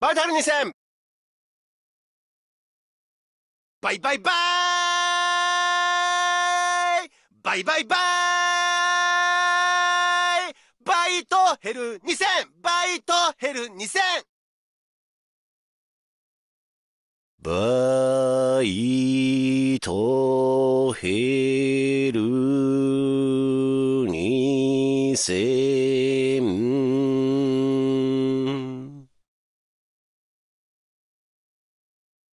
バイタル2000バイバイバーイ。バイバイバーイ。バイトヘる2000バイトヘる2000バイトヘる2000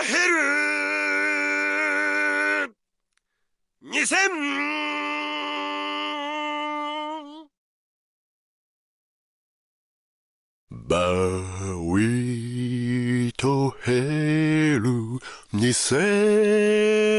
ヘル2000バウィートヘル。2000